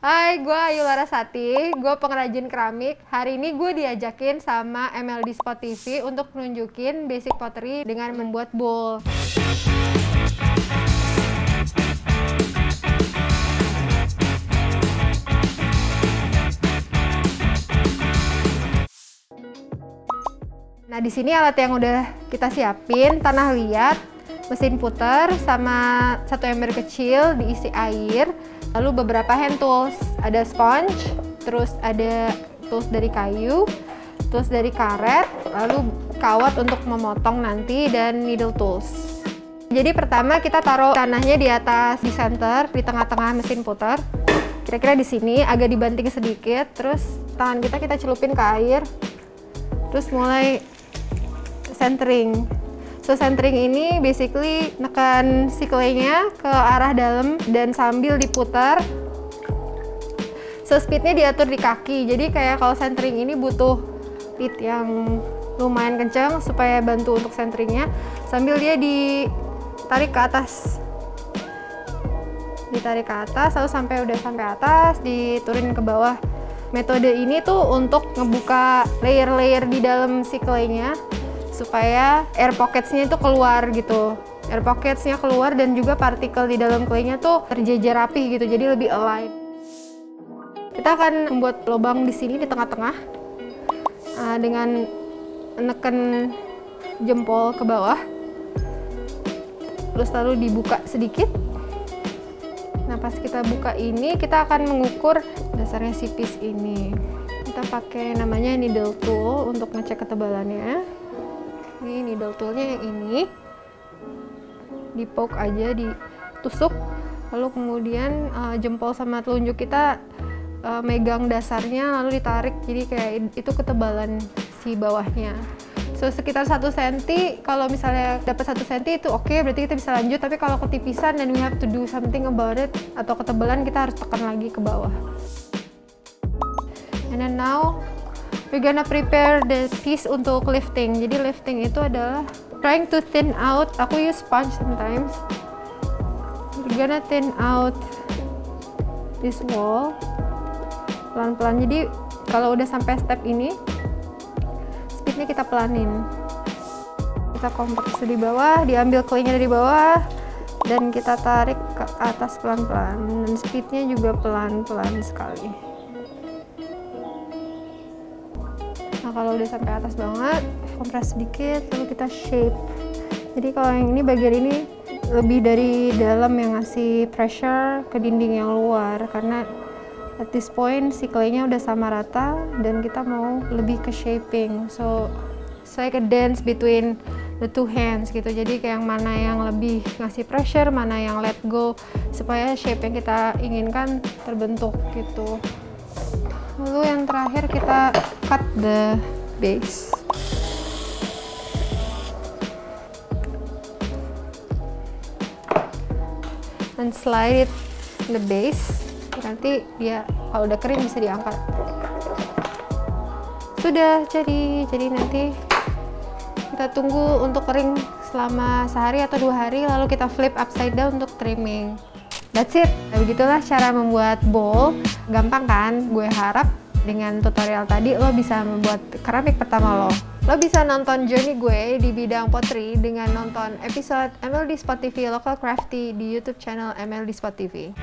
Hai, gue Ayu Larasati, gue pengrajin keramik. Hari ini gue diajakin sama MLD Spot TV untuk nunjukin basic pottery dengan membuat bowl. Nah, di sini alat yang udah kita siapin, tanah liat, mesin puter, sama satu ember kecil diisi air, lalu beberapa hand tools, ada sponge, terus ada tools dari kayu, tools dari karet, lalu kawat untuk memotong nanti, dan needle tools. Jadi pertama kita taruh tanahnya di atas di center, di tengah-tengah mesin puter. Kira-kira di sini agak dibanting sedikit, terus tangan kita kita celupin ke air, terus mulai centering. So centering ini basically nekan si claynya ke arah dalam dan sambil diputar. So speednya diatur di kaki. Jadi kayak kalau centering ini butuh speed yang lumayan kencang supaya bantu untuk centeringnya. Sambil dia ditarik ke atas. Ditarik ke atas, lalu sampai udah sampai atas, diturunin ke bawah. Metode ini tuh untuk ngebuka layer-layer di dalam si claynya supaya air pocketsnya itu keluar gitu. Air pocketsnya keluar dan juga partikel di dalam claynya tuh terjejer rapi gitu jadi lebih align kita akan membuat lubang di sini di tengah-tengah uh, dengan menekan jempol ke bawah. Terus lalu dibuka sedikit. Nah pas kita buka ini kita akan mengukur dasarnya si ini. Kita pakai namanya needle tool untuk ngecek ketebalannya ini needle toolnya yang ini. Di poke aja ditusuk. Lalu kemudian uh, jempol sama telunjuk kita uh, megang dasarnya lalu ditarik. Jadi kayak itu ketebalan si bawahnya. So sekitar satu senti kalau misalnya dapat satu senti itu oke okay, berarti kita bisa lanjut. Tapi kalau ketipisan dan we have to do something about it. Atau ketebalan kita harus tekan lagi ke bawah. And then now we're gonna prepare the piece untuk lifting. Jadi lifting itu adalah trying to thin out. Aku use sponge sometimes. We're gonna thin out this wall pelan-pelan. Jadi kalau udah sampai step ini speednya kita pelanin. Kita kompak di bawah diambil claynya dari bawah dan kita tarik ke atas pelan-pelan. Dan speednya juga pelan-pelan sekali nah kalau udah sampai atas banget kompres sedikit lalu kita shape. Jadi kalau yang ini bagian ini lebih dari dalam yang ngasih pressure ke dinding yang luar. Karena at this point si claynya udah sama rata dan kita mau lebih ke shaping. So so like a dance between the two hands gitu. Jadi kayak yang mana yang lebih ngasih pressure mana yang let go supaya shape yang kita inginkan terbentuk gitu lalu yang terakhir kita cut the base. And slide it the base. Nanti dia kalau udah kering bisa diangkat. Sudah jadi jadi nanti kita tunggu untuk kering selama sehari atau dua hari lalu kita flip upside down untuk trimming that's it. Nah, begitulah cara membuat bowl. Gampang kan? Gue harap dengan tutorial tadi lo bisa membuat keramik pertama lo. Lo bisa nonton journey gue di bidang pottery dengan nonton episode MLD Spot TV Local Crafty di YouTube channel MLD Spot TV.